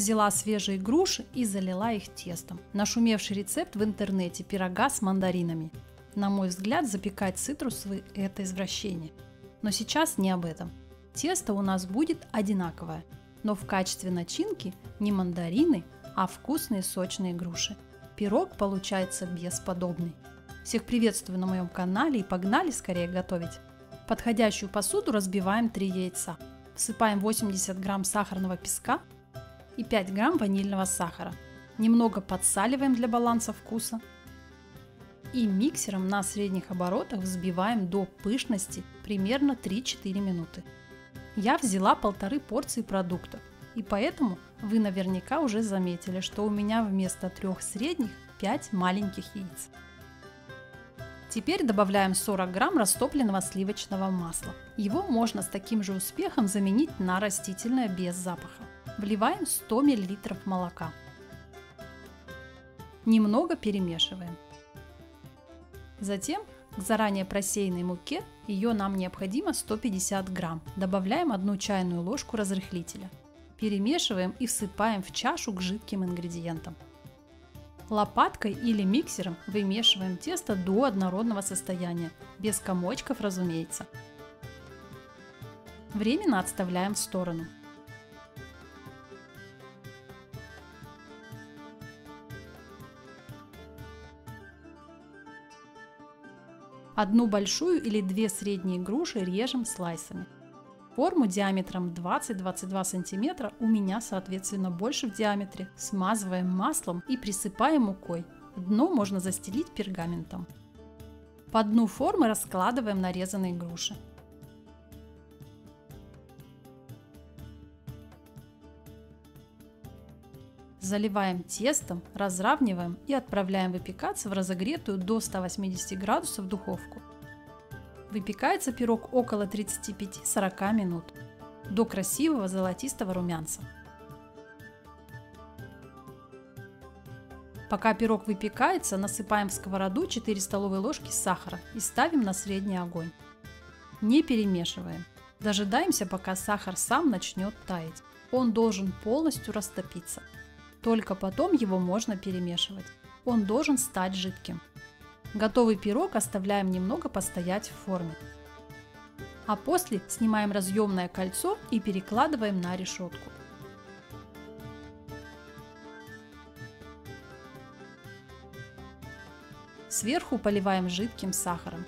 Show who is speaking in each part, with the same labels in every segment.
Speaker 1: Взяла свежие груши и залила их тестом. Нашумевший рецепт в интернете пирога с мандаринами. На мой взгляд, запекать цитрусовые – это извращение. Но сейчас не об этом. Тесто у нас будет одинаковое, но в качестве начинки не мандарины, а вкусные сочные груши. Пирог получается бесподобный. Всех приветствую на моем канале и погнали скорее готовить. подходящую посуду разбиваем 3 яйца. Всыпаем 80 грамм сахарного песка и 5 грамм ванильного сахара. Немного подсаливаем для баланса вкуса. И миксером на средних оборотах взбиваем до пышности примерно 3-4 минуты. Я взяла полторы порции продуктов, и поэтому вы наверняка уже заметили, что у меня вместо трех средних 5 маленьких яиц. Теперь добавляем 40 грамм растопленного сливочного масла. Его можно с таким же успехом заменить на растительное без запаха. Вливаем 100 мл молока. Немного перемешиваем. Затем к заранее просеянной муке ее нам необходимо 150 грамм. Добавляем 1 чайную ложку разрыхлителя. Перемешиваем и всыпаем в чашу к жидким ингредиентам. Лопаткой или миксером вымешиваем тесто до однородного состояния, без комочков, разумеется. Временно отставляем в сторону. Одну большую или две средние груши режем слайсами. Форму диаметром 20-22 см у меня соответственно больше в диаметре. Смазываем маслом и присыпаем мукой. Дно можно застелить пергаментом. По дну формы раскладываем нарезанные груши. Заливаем тестом, разравниваем и отправляем выпекаться в разогретую до 180 градусов духовку. Выпекается пирог около 35-40 минут до красивого золотистого румянца. Пока пирог выпекается, насыпаем в сковороду 4 столовые ложки сахара и ставим на средний огонь. Не перемешиваем. Дожидаемся, пока сахар сам начнет таять. Он должен полностью растопиться. Только потом его можно перемешивать. Он должен стать жидким. Готовый пирог оставляем немного постоять в форме. А после снимаем разъемное кольцо и перекладываем на решетку. Сверху поливаем жидким сахаром.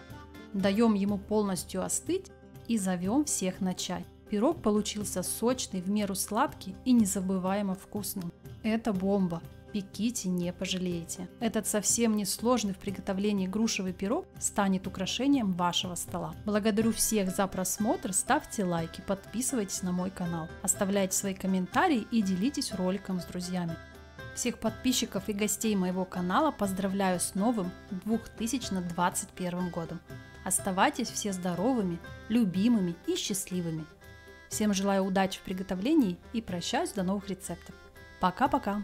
Speaker 1: Даем ему полностью остыть и зовем всех на чай. Пирог получился сочный, в меру сладкий и незабываемо вкусным. Это бомба! Пеките, не пожалеете. Этот совсем не сложный в приготовлении грушевый пирог станет украшением вашего стола. Благодарю всех за просмотр, ставьте лайки, подписывайтесь на мой канал, оставляйте свои комментарии и делитесь роликом с друзьями. Всех подписчиков и гостей моего канала поздравляю с новым 2021 годом. Оставайтесь все здоровыми, любимыми и счастливыми. Всем желаю удачи в приготовлении и прощаюсь до новых рецептов. Пока-пока!